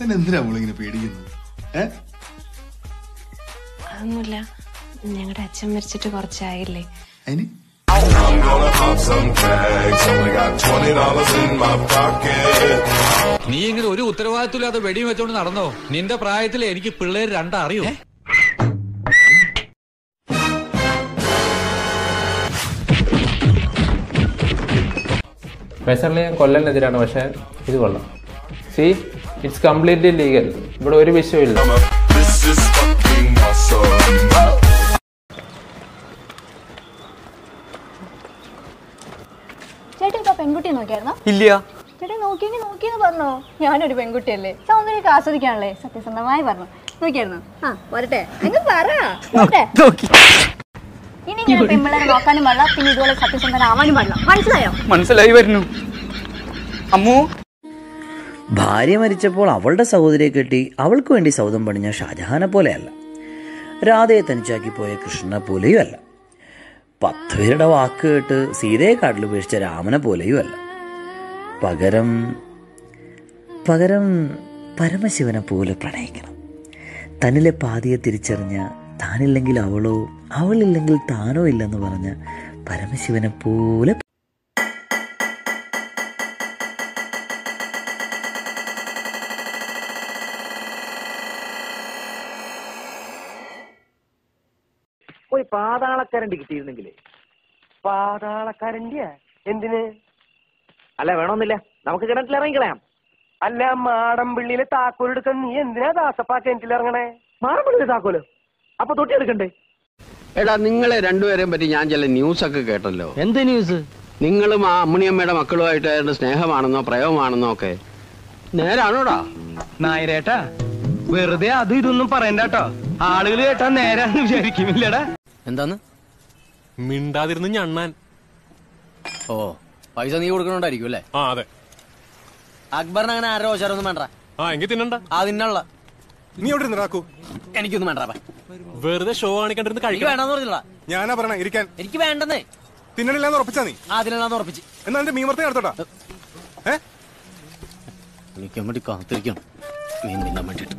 അതിനെന്തിനാ നമ്മളിങ്ങനെ പേടിക്കുന്നത്? ഏ? അതൊന്നുമില്ല. ഞങ്ങളുടെ അച്ഛൻ മരിച്ചിട്ട് കുറച്ചായില്ലേ. അതിന്. നീ ഇങ്ങനെ ഒരു ഉത്തരവാദിത്വമില്ലാതെ വെടിയും വെച്ചോണ്ട് നടന്നോ? നിന്റെ പ്രായത്തിൽ എനിക്ക് പിള്ളേര് രണ്ടറിയോ? ഞാൻ കൊല്ലനെതിരാണ് പക്ഷെ ഇത് കൊള്ളാം. സി? ഇറ്റ്സ് കംപ്ലീറ്റ്ലി ലീഗൽ ഇവിടെ ഒരു വിഷയമില്ല പെൺകുട്ടിയെ നോക്കിയായിരുന്നോ? ഇല്ല. ചേട്ടൻ നോക്കിയെങ്കിൽ നോക്കിയെന്ന് പറഞ്ഞോ? ഞാനൊരു പെൺകുട്ടിയല്ലേ. സൗന്ദര്യമൊക്കെ ആസ്വദിക്കാണല്ലേ സത്യസന്ധമായി പറഞ്ഞു. നോക്കിയായിരുന്നു? ആ വരട്ടെ. നിങ്ങൾ പറ. നോക്കി. ഇനി ഞാൻ പെൺപിള്ളേരെ നോക്കാനും പാടില്ല. പിന്നെ ഇതുപോലെ സത്യസന്ധനാവാനും പാടില്ല. മനസ്സിലായോ? മനസ്സിലായി വരുന്നു. അമ്മു ഭാര്യ മരിച്ചപ്പോൾ അവളുടെ സഹോദരിയെ കെട്ടി അവൾക്ക് വേണ്ടി സൗദം പണിഞ്ഞ ഷാജഹാനെ പോലെയല്ല. രാധയെ തനിച്ചാക്കി പോയ കൃഷ്ണനെ പോലെയും അല്ല പത്ത് പേരുടെ വാക്ക് കേട്ട് സീതയെ കാട്ടിൽ ഉപേക്ഷിച്ച രാമനെ പോലെയും അല്ല പകരം പകരം പരമശിവനെ പോലെ പ്രണയിക്കണം. തന്നിലെ പാതിയെ തിരിച്ചറിഞ്ഞ താനില്ലെങ്കിൽ അവളോ അവളില്ലെങ്കിൽ താനോ ഇല്ലെന്ന് പറഞ്ഞ പരമശിവനെ പോലെ ഒരു പാതാളക്കരണ്ടി കിട്ടിയിരുന്നെങ്കിലേ. പാതാളക്കരണ്ടിയാ? എന്തിന്? അല്ല വേണമെന്നില്ല നമുക്ക് കിണറ്റിൽ ഇറങ്ങിക്കളയാം അല്ല മാടമ്പിള്ളിയിലെ താക്കോലെടുക്കാൻ നീ എന്തിനാ ദാസപ്പാ കിണറ്റിൽ ഇറങ്ങണേ? മാടമ്പിള്ളിയിലെ താക്കോൽ? അപ്പൊ തൊട്ടി എടുക്കണ്ടേ? എടാ നിങ്ങളെ രണ്ടുപേരെയും പറ്റി ഞാൻ ചില ന്യൂസ് ഒക്കെ കേട്ടല്ലോ. എന്ത് ന്യൂസ്? നിങ്ങളും ആ അമ്മണിയമ്മയുടെ മക്കളുമായിട്ട് അതിന്റെ സ്നേഹമാണെന്നോ പ്രേമമാണെന്നോ ഒക്കെ. നേരാണോടാ? നായരേട്ടാ വെറുതെ അത് ഇതൊന്നും പറയണ്ട കേട്ടോ. ആളുകൾ കേട്ടാ നേരാന്ന് വിചാരിക്കുമില്ലടാ എന്താന്ന് മിണ്ടാതിരുന്ന് ഞണ്ണാൻ. ഓ പൈസ നീ കൊടുക്കണോണ്ടായിരിക്കും അല്ലേ? ആ അതെ. അക്ബറിന് അങ്ങനെ ആരോ ഓശാരൊന്നും വേണ്ട. ആ എങ്കിൽ തിന്നണ്ട. ആ തിന്നുള്ള നീ എവിടെ നിന്നാക്കൂ എനിക്കൊന്നും വേണ്ട വെറുതെ ഷോ കാണിക്കണ്ടിരുന്ന് കഴിക്കും വേണ്ടെന്ന് പറഞ്ഞില്ല ഞാനാ പറഞ്ഞ ഇരിക്കാൻ. എനിക്ക് വേണ്ടെന്നേ. തിന്നണില്ലാന്ന് ഉറപ്പിച്ചാ നീ? ആ അതിനെല്ലാം ഉറപ്പിച്ച്. എന്നാ എന്റെ മീമർത്തെ നടത്തോട്ടാ. ഏ? എനിക്ക് വേണ്ടി കാത്തിരിക്കണം. മീൻ തിന്നാൻ വേണ്ടിട്ട്.